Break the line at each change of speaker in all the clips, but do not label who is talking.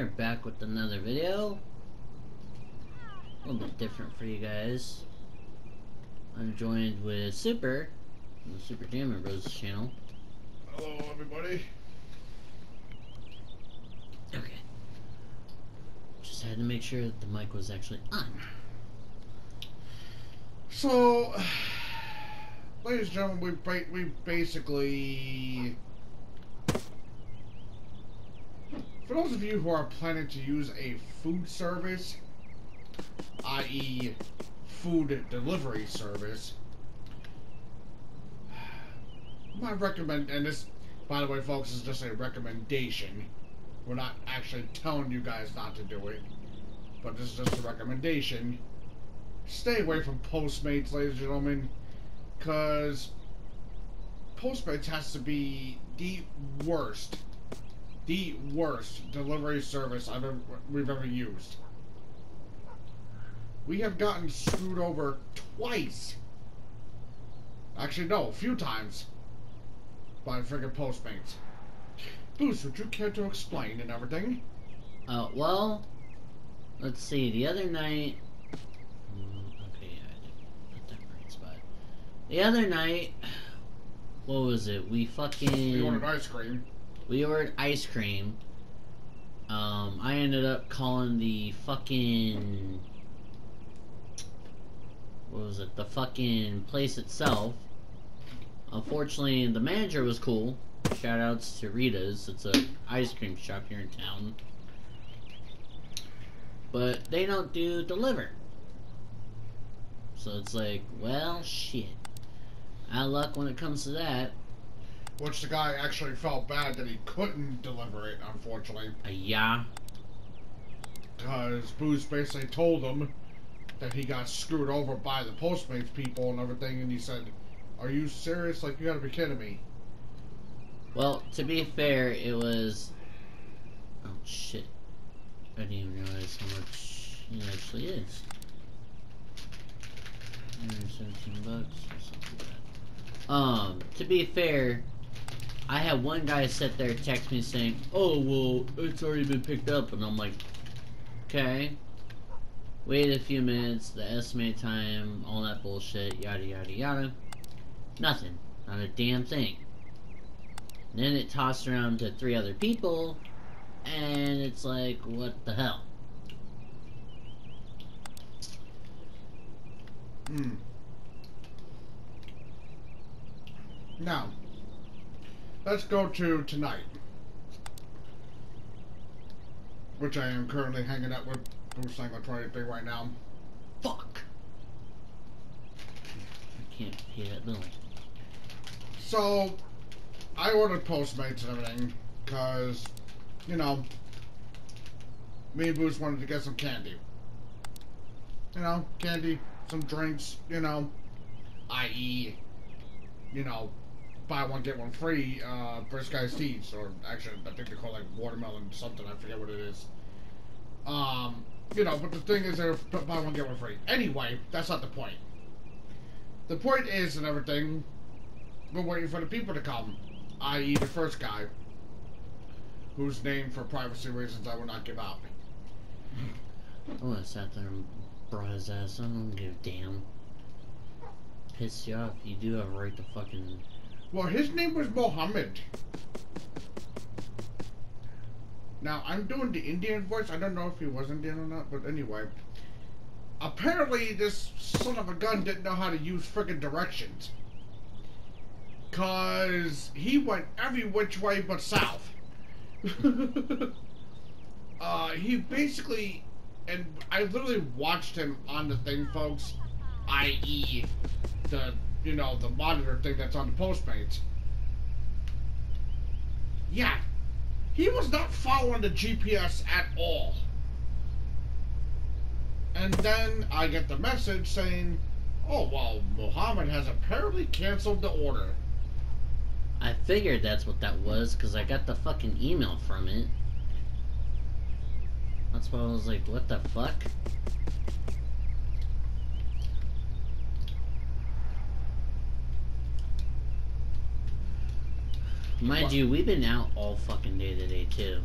here, back with another video. A little bit different for you guys. I'm joined with Super, on the Super Jammin' Bros channel.
Hello, everybody.
Okay. Just had to make sure that the mic was actually on.
So, ladies and gentlemen, we ba- we basically, for those of you who are planning to use a food service, i.e., food delivery service, my recommend, and this, by the way, folks, is just a recommendation. We're not actually telling you guys not to do it, but this is just a recommendation. Stay away from Postmates, ladies and gentlemen, because Postmates has to be the worst, the worst delivery service I've ever we've ever used. We have gotten screwed over twice. Actually, no, a few times by friggin' Postmates. Boost, would you care to explain and everything?
Uh, well, let's see. The other night. Mm, Okay, yeah, I did put that right spot. The other night, what was it? We fucking.
We ordered ice cream.
We ordered ice cream. Um, I ended up calling the fucking. What was it? The fucking place itself. Unfortunately, the manager was cool. Shout outs to Rita's. It's a ice cream shop here in town. But they don't do deliver. So it's like, well, shit. Of luck when it comes to that.
Which the guy actually felt bad that he couldn't deliver it, unfortunately.
Uh, yeah.
Because Boost basically told him that he got screwed over by the Postmates people and everything, and he said, Are you serious? Like, you gotta be kidding me.
Well, to be fair, it was. Oh shit! I didn't even realize how much it actually is. 117 bucks or something like that. Um, to be fair, I had one guy sit there text me saying, "Oh well, it's already been picked up," and I'm like, "Okay." Wait a few minutes, the estimate time, all that bullshit, yada yada yada. Nothing. Not a damn thing. Then it tossed around to three other people, and it's like, what the hell?
Hmm. Now, let's go to tonight. Which I am currently hanging out with Bruce Angletronic thing right now.
Fuck! I can't pay that bill.
So, I ordered Postmates and everything, because, you know, me and Boost wanted to get some candy. You know, candy, some drinks, you know, i.e., you know, buy one, get one free, uh, brisk iced teas, or actually, I think they call it like watermelon something, I forget what it is. Um, you know, but the thing is, they're buy one, get one free. Anyway, that's not the point. The point is, and everything, we're waiting for the people to come, i.e., the first guy, whose name, for privacy reasons, I will not give out.
I would have sat there and brought his ass. I don't give a damn. Piss you off. You do have a right to fucking.
Well, his name was Mohammed. Now, I'm doing the Indian voice. I don't know if he was Indian or not, but anyway. Apparently, this son of a gun didn't know how to use friggin' directions. Cause he went every which way but south. uh, he basically, and I literally watched him on the thing, folks, i.e., the you know the monitor thing that's on the Postmates. Yeah, he was not following the GPS at all. And then I get the message saying, "Oh well, Mohammed has apparently canceled the order."
I figured that's what that was because I got the fucking email from it. That's why I was like, what the fuck? Mind
What?
you, we've been out all fucking day today too.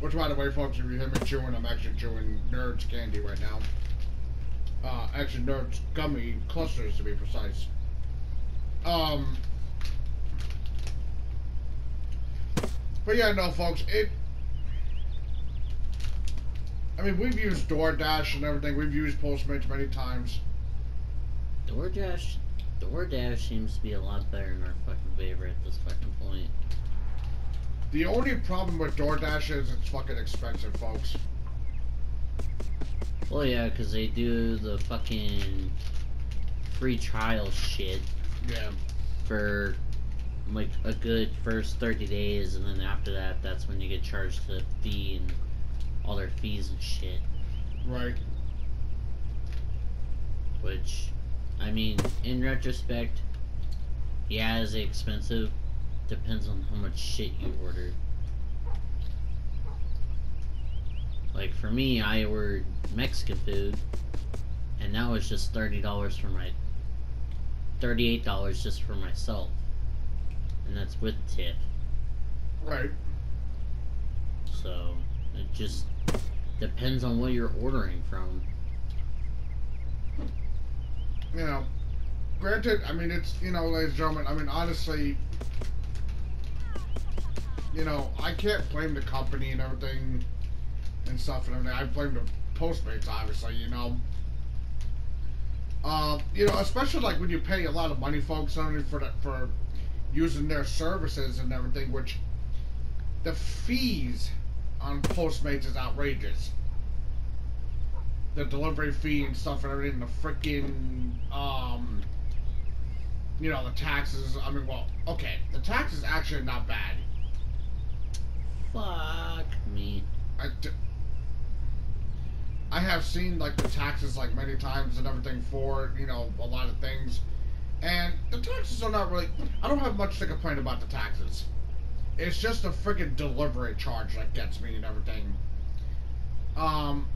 Which, by the way, folks, if you hear me chewing, I'm actually chewing Nerds candy right now. Uh, actually, Nerds gummy clusters to be precise. Um. But yeah, no, folks, it. I mean, we've used DoorDash and everything. We've used Postmates many times.
DoorDash, DoorDash seems to be a lot better than our fucking favor at this fucking point.
The only problem with DoorDash is it's fucking expensive, folks.
Well, yeah, because they do the fucking free trial shit
Yeah.
for like a good first 30 days, and then after that, that's when you get charged the fee and all their fees and shit.
Right.
Which, I mean, in retrospect, yeah, is it expensive? Depends on how much shit you order. Like for me, I ordered Mexican food, and that was just thirty dollars for my, thirty-eight dollars just for myself, and that's with tip.
Right.
So it just depends on what you're ordering from.
You know, granted, I mean, it's, you know, ladies and gentlemen, I mean, honestly, you know, I can't blame the company and everything and stuff and everything. I blame the Postmates, obviously, you know. Uh, you know, especially like when you pay a lot of money, folks, only for the, for using their services and everything, which the fees on Postmates is outrageous. The delivery fee and stuff and everything, the freaking, um, you know, the taxes. I mean, well, okay, the taxes actually not bad.
Fuck me.
I, d- I have seen like the taxes like many times and everything for you know a lot of things, and the taxes are not really. I don't have much to complain about the taxes. It's just the freaking delivery charge that gets me and everything. Um.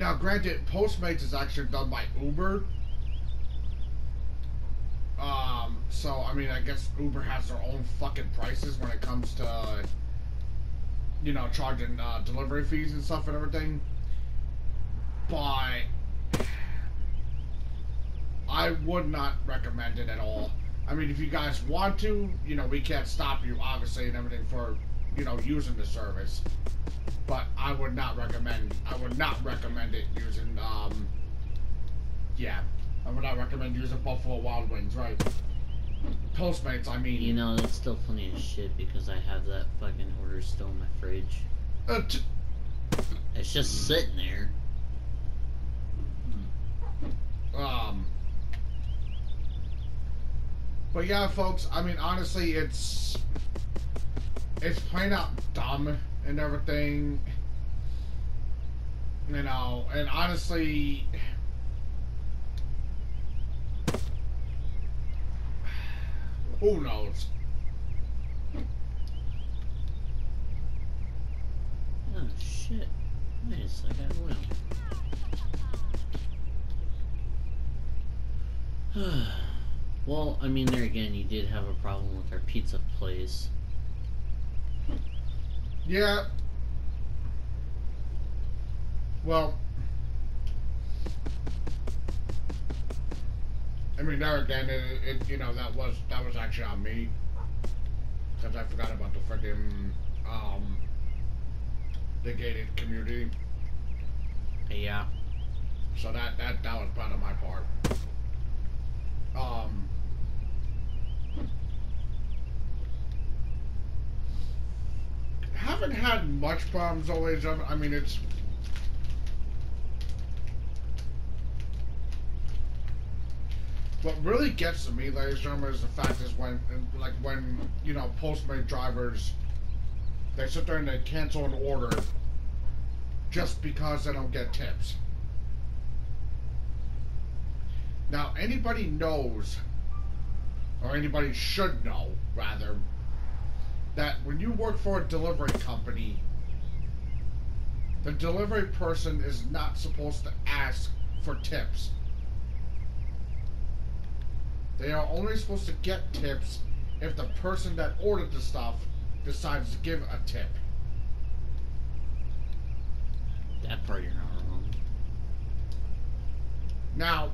Now, granted, Postmates is actually done by Uber. Um, so I mean, I guess Uber has their own fucking prices when it comes to, you know, charging uh, delivery fees and stuff and everything. But I would not recommend it at all. I mean, if you guys want to, you know, we can't stop you, obviously, and everything for, you know, using the service. But I would not recommend. I would not recommend it using. Um, yeah, I would not recommend using Buffalo Wild Wings, right? Postmates, I mean.
You know, that's still funny as shit because I have that fucking order still in my fridge.
Uh,
It's just sitting there.
um. But yeah, folks. I mean, honestly, it's it's plain out dumb and everything. You know, and honestly. Who knows?
Oh shit. Nice, I got oil. well, I mean, there again, you did have a problem with our pizza place.
Yeah. Well, I mean, there again, it, it you know that was that was actually on me because I forgot about the freaking um the gated community.
Yeah.
So that that that was part of my part. Um. Haven't had much problems always. I mean, it's. What really gets to me, ladies and gentlemen, is the fact is when, like, when you know, Postmate drivers, they sit there and they cancel an order just because they don't get tips. Now, anybody knows, or anybody should know, rather, that when you work for a delivery company, the delivery person is not supposed to ask for tips. They are only supposed to get tips if the person that ordered the stuff decides to give a tip.
That part you're not wrong.
Now,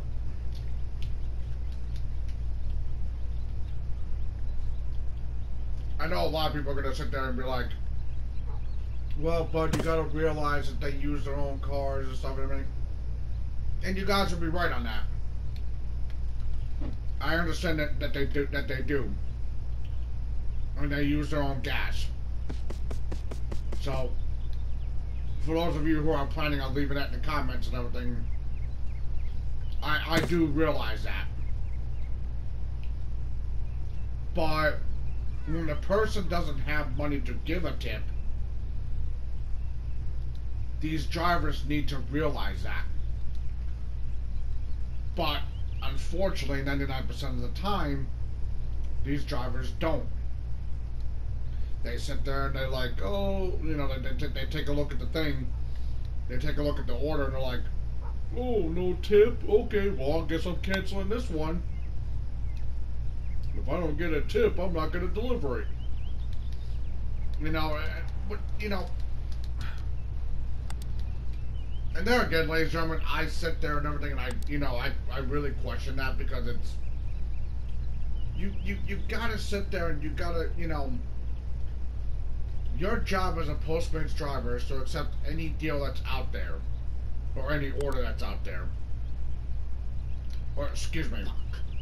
I know a lot of people are going to sit there and be like, well, but you got to realize that they use their own cars and stuff and everything. And you guys would be right on that. I understand that, that they do that they do. And they use their own gas. So for those of you who are planning on leaving that in the comments and everything, I I do realize that. But when a person doesn't have money to give a tip, these drivers need to realize that. But unfortunately, 99% of the time, these drivers don't. They sit there and they're like, oh, you know, they, they, they take a look at the thing, they take a look at the order, and they're like, oh, no tip? Okay, well, I guess I'm canceling this one. If I don't get a tip, I'm not going to deliver it. You know, eh, but, you know, and there again, ladies and gentlemen, I sit there and everything, and I, you know, I, I really question that because it's, you, you, you gotta sit there and you gotta, you know, your job as a Postmates driver is to accept any deal that's out there, or any order that's out there. Or, excuse me,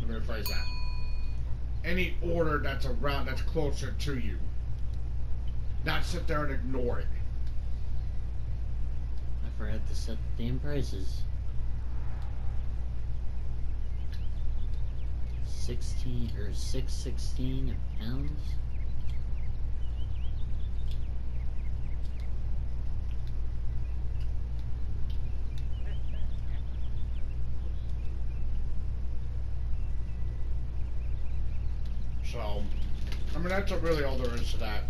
let me rephrase that. Any order that's around, that's closer to you. Not sit there and ignore it.
I forgot to set the damn prices. Sixteen or six sixteen pounds.
So, I mean, that's really all there is to that.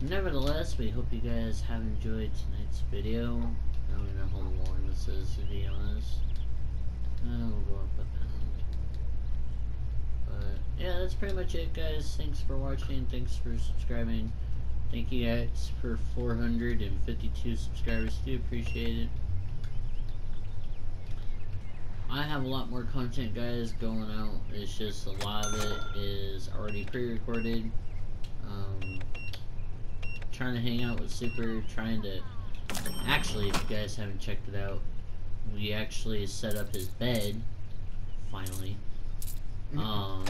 Nevertheless, we hope you guys have enjoyed tonight's video. I don't know how long this is, to be honest. Uh, we'll go up a pound. But, yeah, that's pretty much it, guys. Thanks for watching. Thanks for subscribing. Thank you guys for 452 subscribers. Do appreciate it. I have a lot more content, guys, going out. It's just a lot of it is already pre-recorded. Um, trying to hang out with Super, trying to... Actually, if you guys haven't checked it out, we actually set up his bed, finally. Um,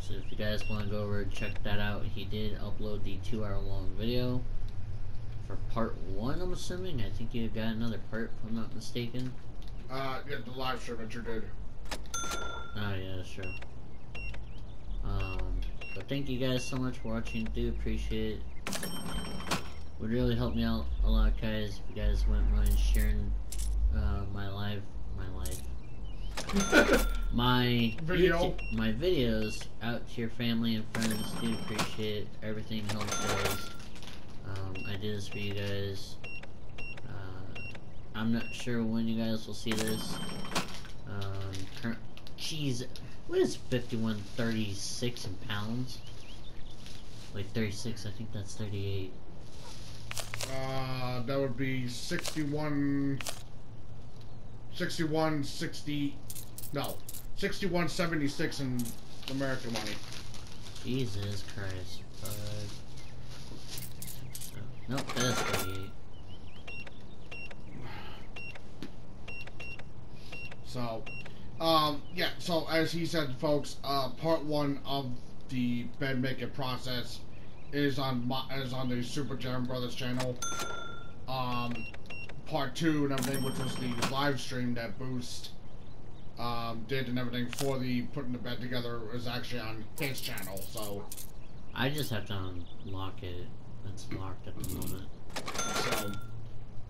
so if you guys want to go over and check that out, he did upload the two hour long video for part one, I'm assuming. I think you got another part, if I'm not mistaken.
Uh, yeah, the live stream that you did.
Oh yeah, that's true. Um, but thank you guys so much for watching. Do appreciate it. Would really help me out a lot, guys. If you guys wouldn't mind sharing uh, my live, my life, my
Video.
YouTube- my videos out to your family and friends. Do appreciate it. Everything helps guys. Um, I did this for you guys. I'm not sure when you guys will see this. Um, current, jeez, what is 5136 in pounds? Like 36, I think that's 38.
Uh, that would be 61, 61, 60, no, 61, 76 in American money.
Jesus Christ. Seven. Nope, that's 38.
So, um, yeah, so as he said, folks, uh, part one of the bed making process is on my, is on the Super Jam Brothers channel. Um, part two and everything, which was the live stream that Boost um, did and everything for the putting the bed together, is actually on his channel. So,
I just have to unlock it. It's locked at the moment.
so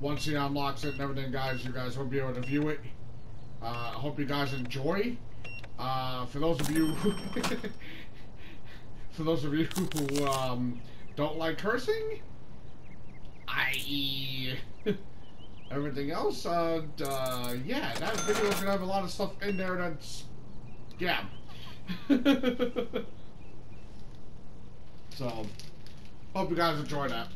once he unlocks it and everything, guys, you guys will be able to view it. Uh, I hope you guys enjoy. Uh, for those of you, for those of you who um, don't like cursing, i.e. everything else, uh, uh, yeah, that video is gonna have a lot of stuff in there that's
Yeah. so, hope you guys enjoy that.